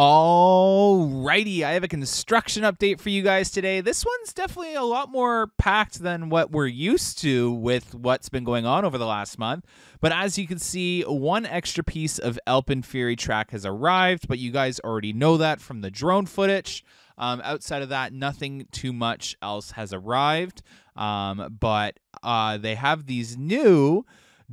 Alrighty, I have a construction update for you guys today. This one's definitely a lot more packed than what we're used to with what's been going on over the last month. But as you can see, one extra piece of Alpenfury track has arrived, but you guys already know that from the drone footage. Um, outside of that, nothing too much else has arrived. Um, but uh, they have these new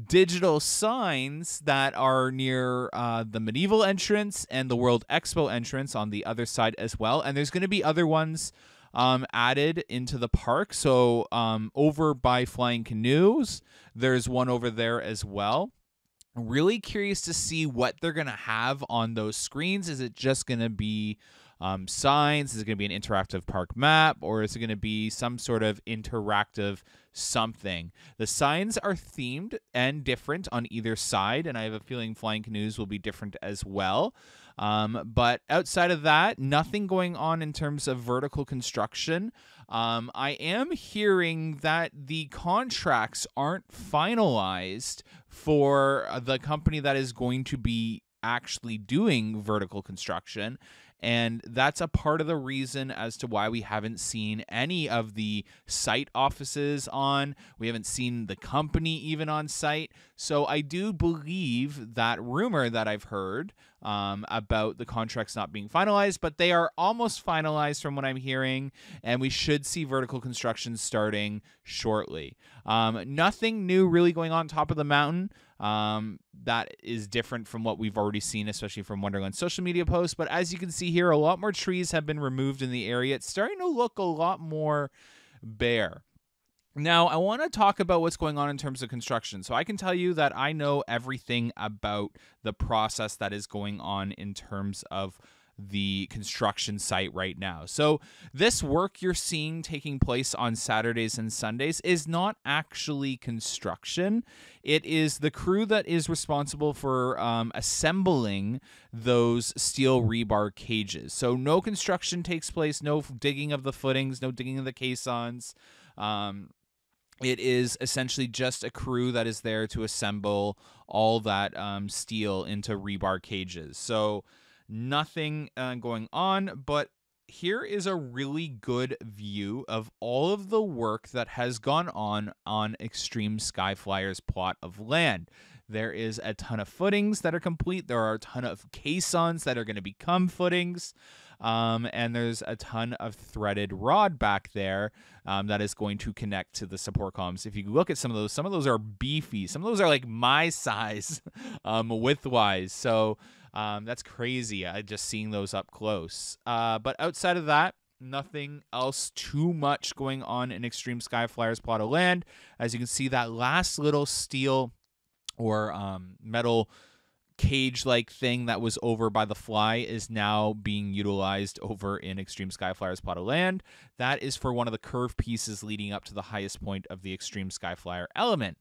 digital signs that are near uh, the medieval entrance and the World Expo entrance on the other side as well. And there's going to be other ones um, added into the park. So um, over by Flying Canoes, there's one over there as well. Really curious to see what they're going to have on those screens. Is it just going to be um, signs? Is it going to be an interactive park map or is it going to be some sort of interactive something? The signs are themed and different on either side, and I have a feeling Flying Canoes will be different as well. Um, but outside of that, nothing going on in terms of vertical construction. Um, I am hearing that the contracts aren't finalized for the company that is going to be actually doing vertical construction. And that's a part of the reason as to why we haven't seen any of the site offices on. We haven't seen the company even on site. So I do believe that rumor that I've heard um, about the contracts not being finalized, but they are almost finalized from what I'm hearing, and we should see vertical construction starting shortly. Um, nothing new really going on top of the mountain um, that is different from what we've already seen, especially from Wonderland social media posts. But as you can see here, a lot more trees have been removed in the area. It's starting to look a lot more bare. Now, I want to talk about what's going on in terms of construction. So, I can tell you that I know everything about the process that is going on in terms of the construction site right now. So, this work you're seeing taking place on Saturdays and Sundays is not actually construction. It is the crew that is responsible for um, assembling those steel rebar cages. So, no construction takes place, no digging of the footings, no digging of the caissons. Um, it is essentially just a crew that is there to assemble all that um, steel into rebar cages. So, nothing uh, going on, but here is a really good view of all of the work that has gone on on Xtreme Skyflyer's plot of land. There is a ton of footings that are complete. There are a ton of caissons that are going to become footings. Um, and there's a ton of threaded rod back there um, that is going to connect to the support columns. If you look at some of those, some of those are beefy. Some of those are like my size um, width-wise. So um, that's crazy. I just seeing those up close. Uh, but outside of that, nothing else too much going on in Xtreme Skyflyer's plot of land. As you can see, that last little steel or um, metal cage like thing that was over by the fly is now being utilized over in Xtreme Skyflyer's plot of land. That is for one of the curve pieces leading up to the highest point of the Xtreme Skyflyer element.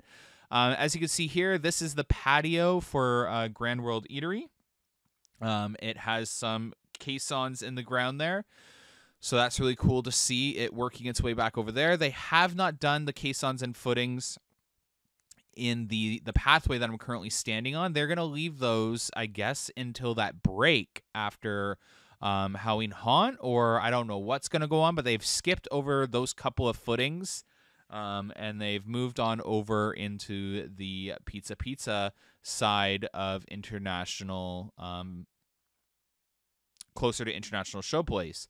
Um, as you can see here, this is the patio for uh, Grand World Eatery. Um, it has some caissons in the ground there. So that's really cool to see it working its way back over there. They have not done the caissons and footings in the the pathway that I'm currently standing on. They're gonna leave those, I guess, until that break after um, Halloween Haunt, or I don't know what's gonna go on, but they've skipped over those couple of footings. Um, and they've moved on over into the Pizza Pizza side of international, um, closer to international showplace.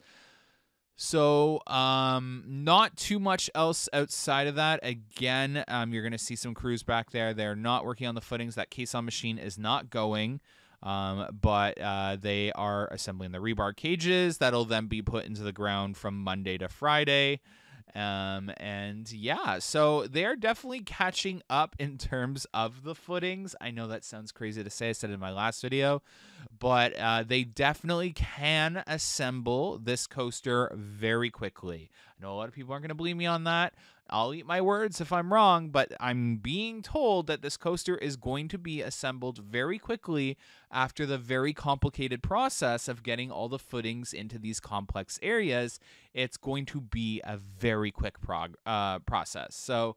So, um, not too much else outside of that. Again, um, you're going to see some crews back there. They're not working on the footings. That caisson machine is not going, um, but uh, they are assembling the rebar cages. That'll then be put into the ground from Monday to Friday. Um, and yeah, so they're definitely catching up in terms of the footings. I know that sounds crazy to say. I said in my last video, but uh, they definitely can assemble this coaster very quickly. I know a lot of people aren't going to believe me on that. I'll eat my words if I'm wrong, but I'm being told that this coaster is going to be assembled very quickly after the very complicated process of getting all the footings into these complex areas. It's going to be a very quick prog- uh, process. So,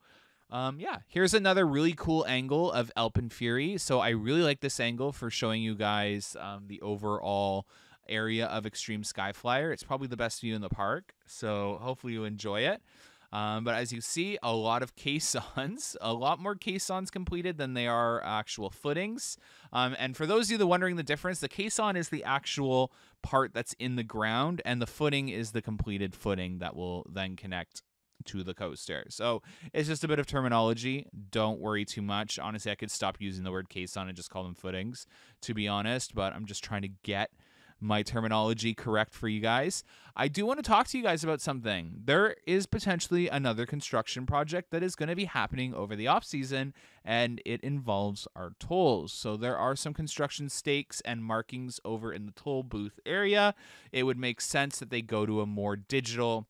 um, yeah, here's another really cool angle of Alpenfury. So I really like this angle for showing you guys um, the overall area of Xtreme Skyflyer. It's probably the best view in the park, so hopefully you enjoy it. Um, but as you see, a lot of caissons, a lot more caissons completed than they are actual footings. Um, and for those of you that are wondering the difference, the caisson is the actual part that's in the ground, and the footing is the completed footing that will then connect to the coaster. So it's just a bit of terminology. Don't worry too much. Honestly, I could stop using the word caisson and just call them footings, to be honest, but I'm just trying to get my terminology correct for you guys. I do want to talk to you guys about something. There is potentially another construction project that is going to be happening over the off season and it involves our tolls. So there are some construction stakes and markings over in the toll booth area. It would make sense that they go to a more digital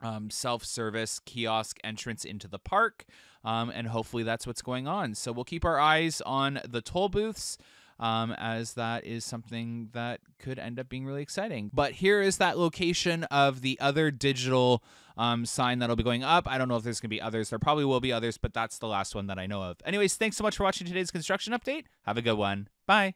um, self service kiosk entrance into the park. Um, and hopefully that's what's going on. So we'll keep our eyes on the toll booths. Um, as that is something that could end up being really exciting. But here is that location of the other digital um, sign that'll be going up. I don't know if there's going to be others. There probably will be others, but that's the last one that I know of. Anyways, thanks so much for watching today's construction update. Have a good one. Bye.